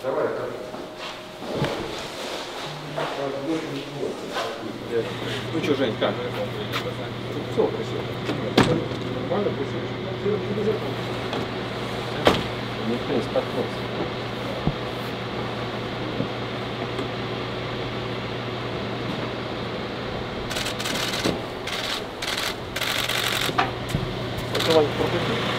Давай, так. Ну что, Жень, как? Все красиво. Нормально, красиво. Никто не споткнулся. Давай, пропусти.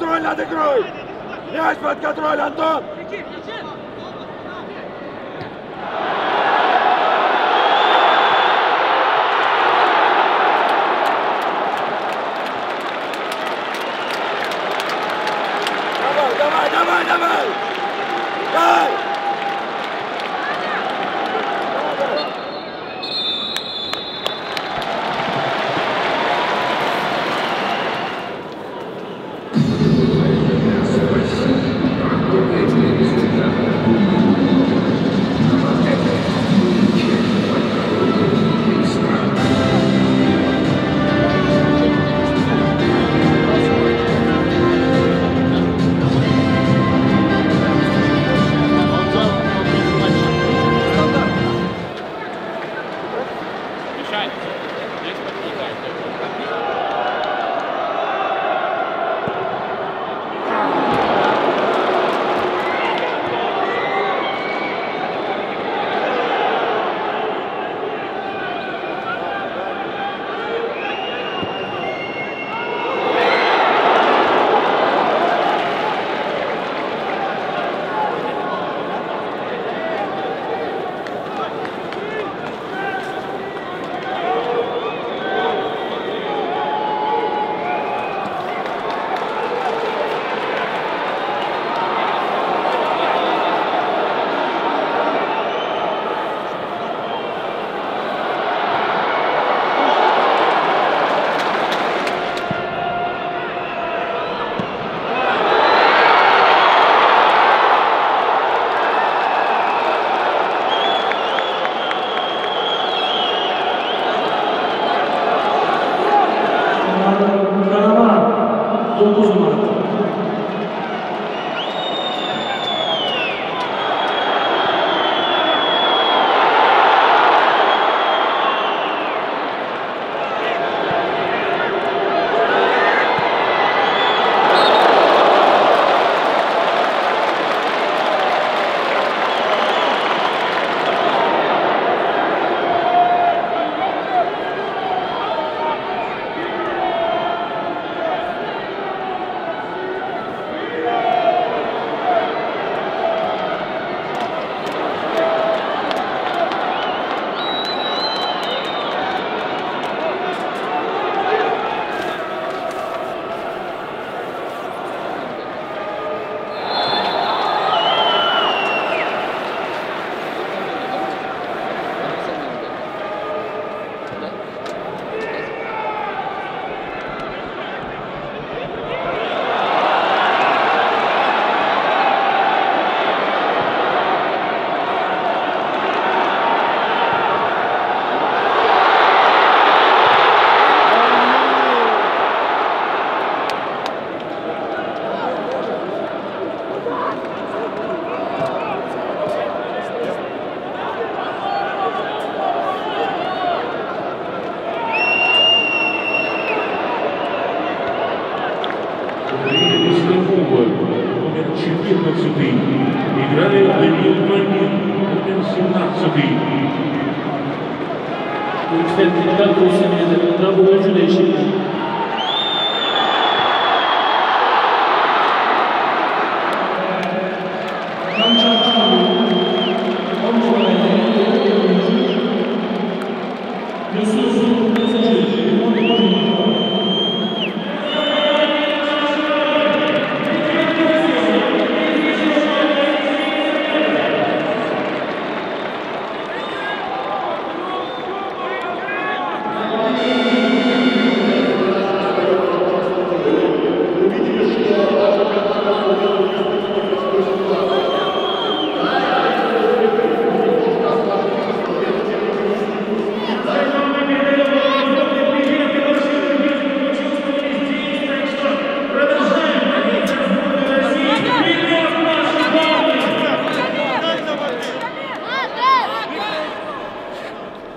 контроль над игрой! Мяч под контроль, Антон! Давай, давай, давай, давай! Дай! Participate. Играет Даниил Мальгин, Рубенсин Нацепи. Yüksek dikkat pozisyonunda bu oyuncu değişikliği. Kancak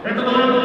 Hep